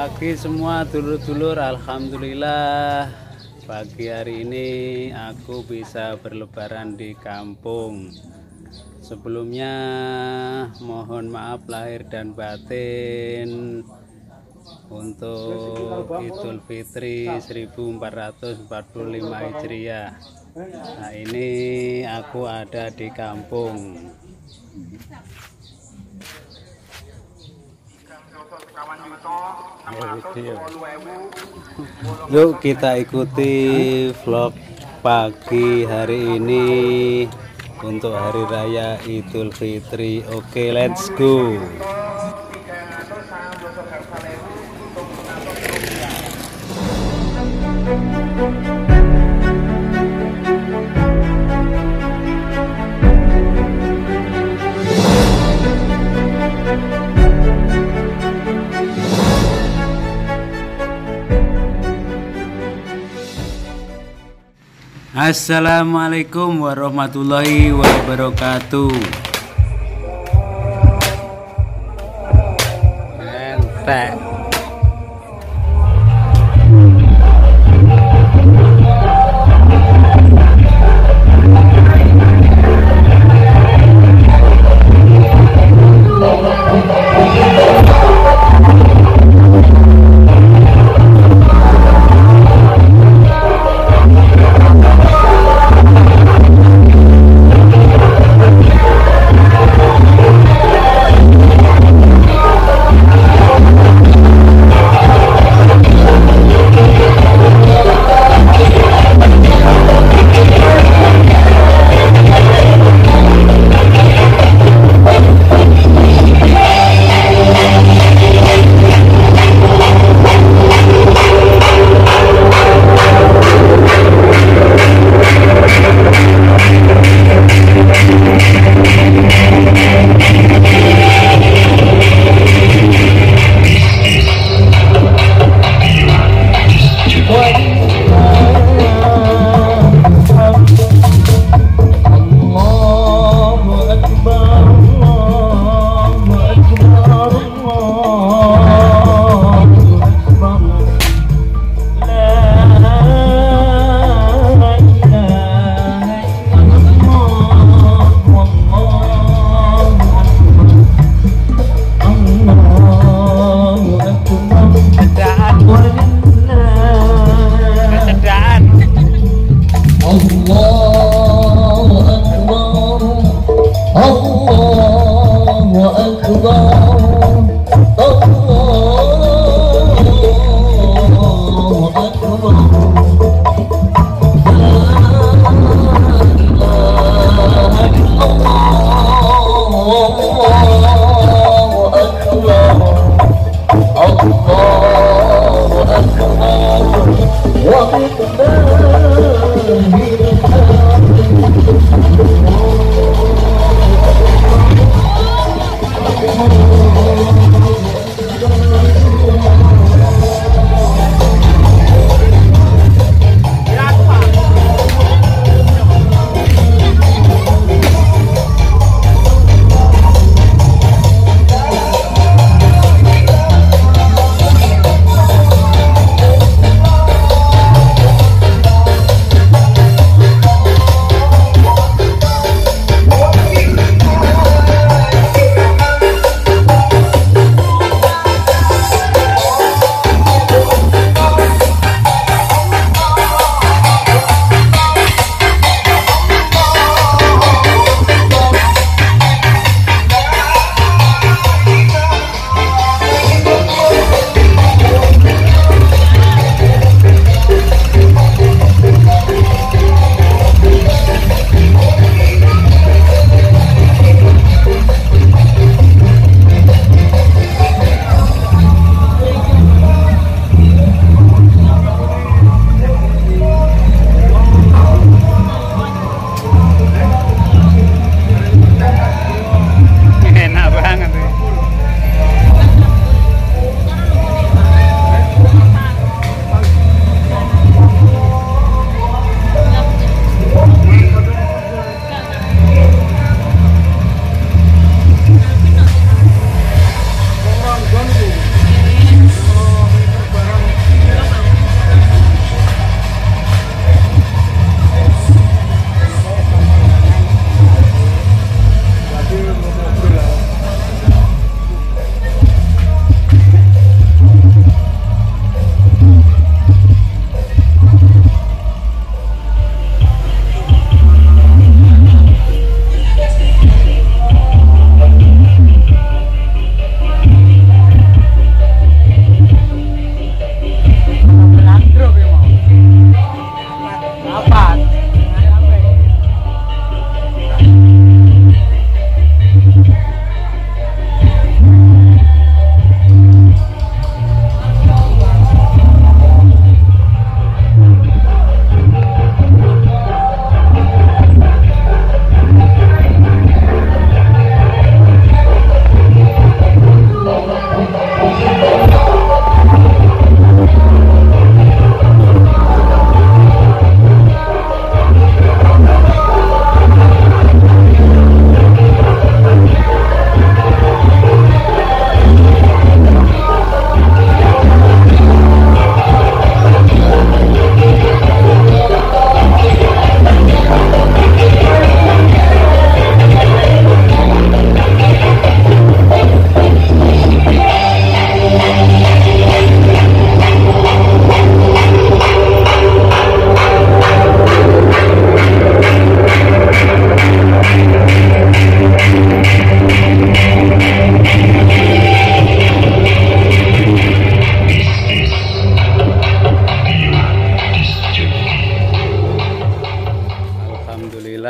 Pagi semua dulur-dulur, alhamdulillah pagi hari ini aku bisa berlebaran di kampung. Sebelumnya mohon maaf lahir dan batin untuk Idul Fitri 1445 Hijriah. Nah, ini aku ada di kampung. Yuk kita ikuti vlog pagi hari ini untuk hari raya Idul Fitri. Oke, let's go. Assalamualaikum warahmatullahi wabarakatuh. Entek.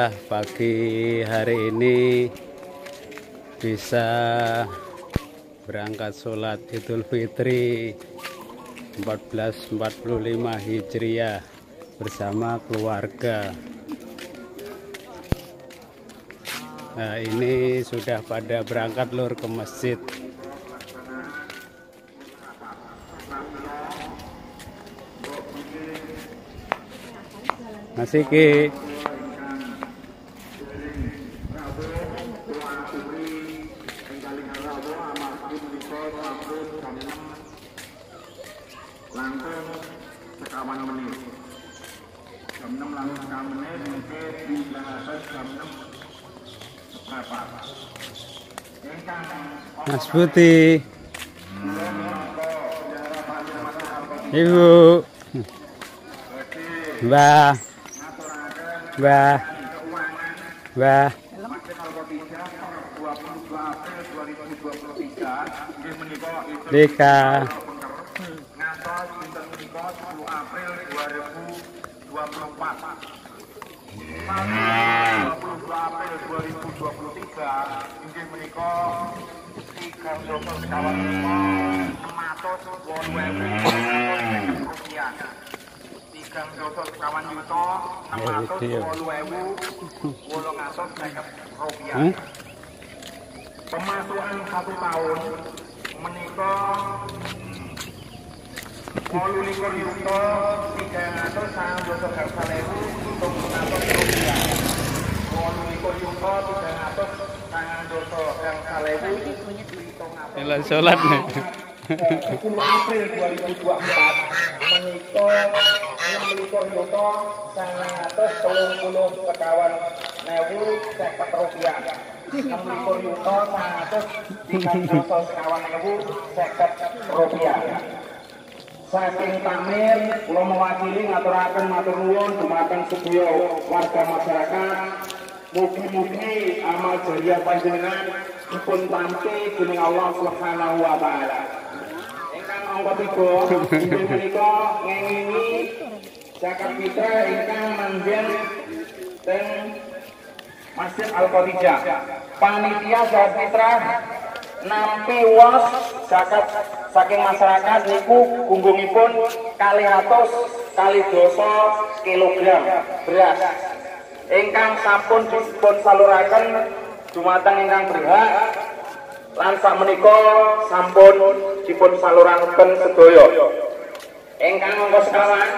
Pagi hari ini bisa berangkat sholat Idul Fitri 1445 Hijriah bersama keluarga. Nah, ini sudah pada berangkat lur ke masjid. Masih ki. Mas Putih. Ibu. Mbah. Mbah. Mbah. Masjid Al-Qadisah 22 April 2023 nggih menika itu Dika. ngantos dinten menika 10 April 2024 22 April 2023 inggih menika tiga dokter sekawan menika 680 rupiah tiga dokter sekawan yuta 680 wolung atus seket rupiah Hmm? pemasukan satu tahun menikah Jalan sholat nih. 10 April 2024 menikah enam likur yuta sangat atas telung puluh sekawan newu seket rupiah. Enam likur yuta sangat atas tiga dosa sekawan newu seket rupiah. Saking Tamir, kula mewakili ngaturaken matur nuwun dumateng sedaya warga masyarakat. Mugi-mugi amal jariah panjenengan dipun tampi dening Allah Subhanahu wa taala. Ingkang angka tiga, inggih menika ngengingi zakat fitrah ingkang manggen teng Masjid Al-Qadijah. Panitia zakat fitrah nampi was zakat saking masyarakat niku gunggungipun kali atus kali dosa kilogram beras. Ingkang sampun dipun saluraken dumateng ingkang berhak lan sakmenika sampun dipun saluraken sedaya. Ingkang angka sekawan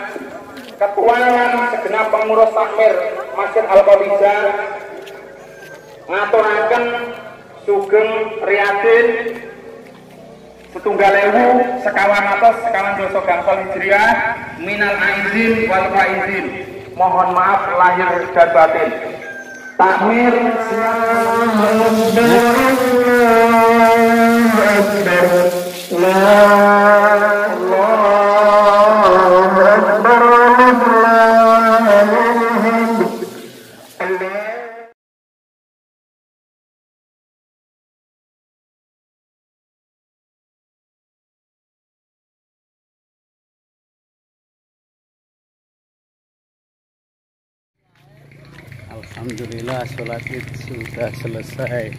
ketua lan segenap pengurus takmir Masjid Al-Qadijah ngaturaken sugeng Riyadin setunggal ewu sekawan atas sekawan dosa gangsal hijriah minal aizin wal faizin mohon maaf lahir dan batin. Takmir Alhamdulillah sholat id sudah selesai.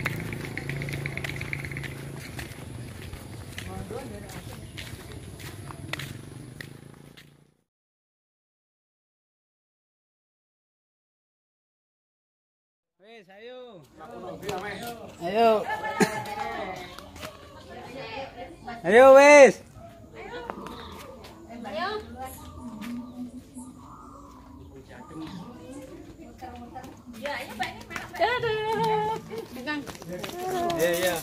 Wes, ayo. Ayo. Ayo, wes. Iya, iya.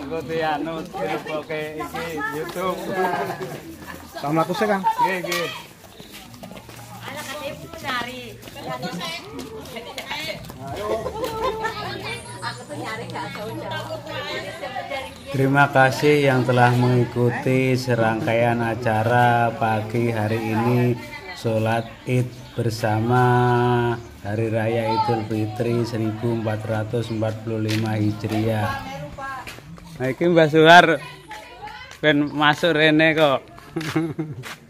Ikuti anu oke iki YouTube. Sama aku sih Kang. Nggih, nggih. Terima kasih yang telah mengikuti serangkaian acara pagi hari ini sholat id bersama Hari Raya Idul Fitri 1445 Hijriah. Nah, ini Mbak Suhar Ben masuk rene kok.